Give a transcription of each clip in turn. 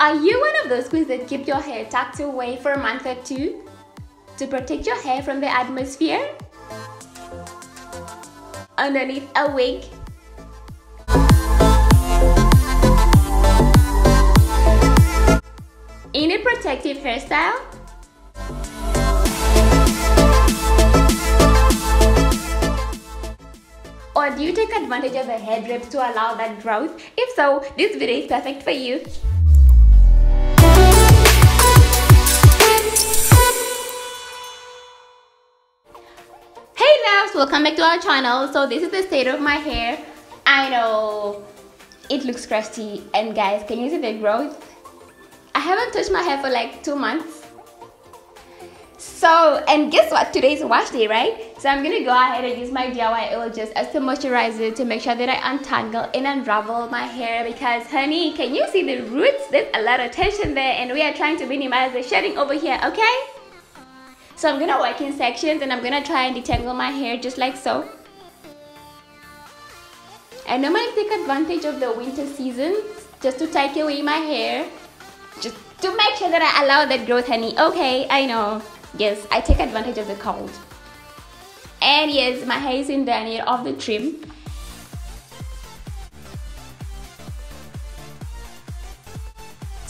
Are you one of those queens that keep your hair tucked away for a month or two to protect your hair from the atmosphere? Underneath a wig? In a protective hairstyle? Or do you take advantage of a hair drips to allow that growth? If so, this video is perfect for you. Welcome back to our channel. So this is the state of my hair. I know it looks crusty and guys, can you see the growth? I haven't touched my hair for like two months so, and guess what? Today's wash day, right? So I'm gonna go ahead and use my DIY oil just as a moisturizer to make sure that I untangle and unravel my hair because honey, can you see the roots? There's a lot of tension there and we are trying to minimize the shedding over here, okay? So I'm gonna work in sections and I'm gonna try and detangle my hair just like so. I normally take advantage of the winter season just to take away my hair. Just to make sure that I allow that growth, honey. Okay, I know. Yes, I take advantage of the cold. And yes, my hair is in the need of the trim.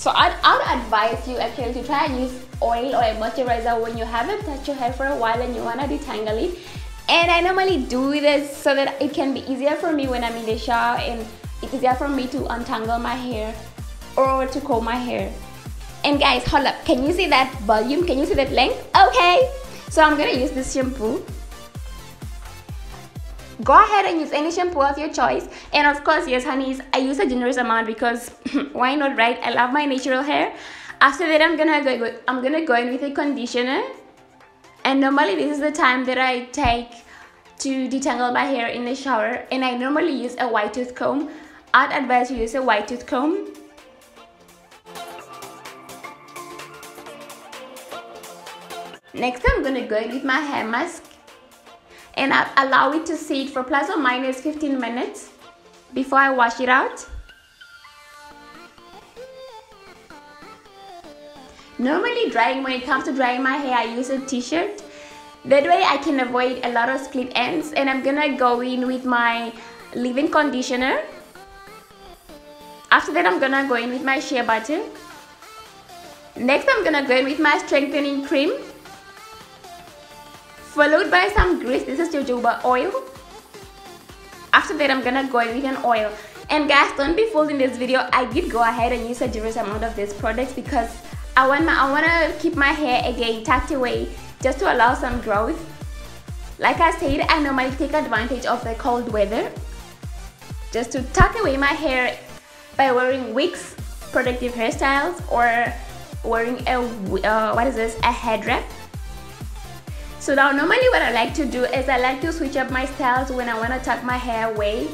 So I'd, I'd advise you actually to try and use oil or a moisturizer when you haven't touched your hair for a while and you want to detangle it. And I normally do this so that it can be easier for me when I'm in the shower and it's easier for me to untangle my hair or to comb my hair. And guys, hold up. Can you see that volume? Can you see that length? Okay. So I'm gonna use this shampoo. Go ahead and use any shampoo of your choice. And of course, yes, honeys, I use a generous amount because why not, right? I love my natural hair. After that, I'm gonna go. I'm gonna go in with a conditioner. And normally, this is the time that I take to detangle my hair in the shower. And I normally use a wide tooth comb. I'd advise you use a wide tooth comb Next, I'm gonna go in with my hair mask and I allow it to sit for plus or minus 15 minutes before I wash it out. Normally drying, when it comes to drying my hair, I use a t-shirt. That way I can avoid a lot of split ends and I'm gonna go in with my leave-in conditioner. After that, I'm gonna go in with my shea butter. Next, I'm gonna go in with my strengthening cream followed by some grease. This is jojoba oil. After that, I'm gonna go with an oil. And guys, don't be fooled in this video. I did go ahead and use a generous amount of this product because I want my, I wanna keep my hair again tucked away just to allow some growth. Like I said, I normally take advantage of the cold weather just to tuck away my hair by wearing wigs, protective hairstyles, or wearing a uh, what is this a head wrap so now normally what I like to do is I like to switch up my styles when I want to tuck my hair away.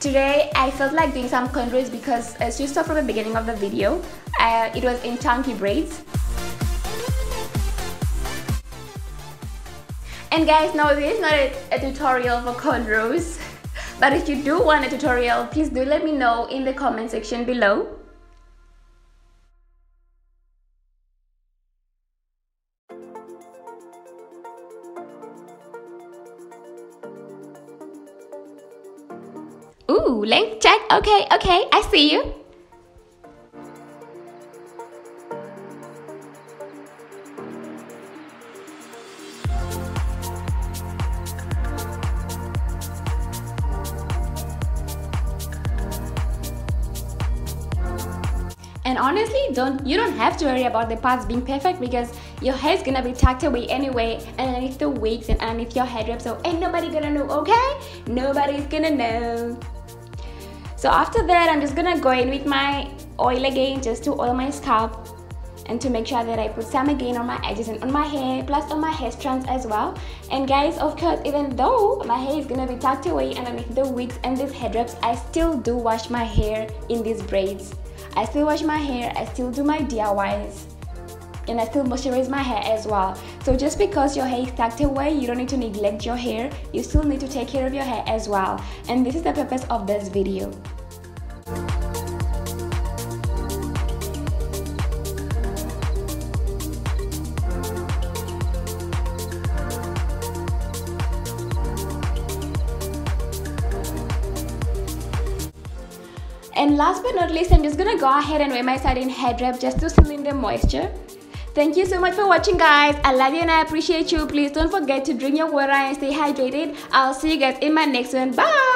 Today I felt like doing some cornrows because as you saw from the beginning of the video, uh, it was in chunky braids. And guys, no, this is not a, a tutorial for cornrows. But if you do want a tutorial, please do let me know in the comment section below. Ooh, length check. Okay, okay, I see you. And honestly, don't you don't have to worry about the parts being perfect because your hair is gonna be tucked away anyway underneath the wigs and underneath your head wrap. So ain't nobody gonna know, okay? Nobody's gonna know. So after that, I'm just gonna go in with my oil again just to oil my scalp and to make sure that I put some again on my edges and on my hair plus on my hair strands as well. And guys of course even though my hair is gonna be tucked away underneath the wigs and these head wraps I still do wash my hair in these braids. I still wash my hair I still do my DIYs and I still moisturize my hair as well. So just because your hair is tucked away, you don't need to neglect your hair. You still need to take care of your hair as well. And this is the purpose of this video. And last but not least, I'm just gonna go ahead and wear my satin head wrap just to seal in the moisture. Thank you so much for watching guys. I love you and I appreciate you. Please don't forget to drink your water and stay hydrated. I'll see you guys in my next one. Bye.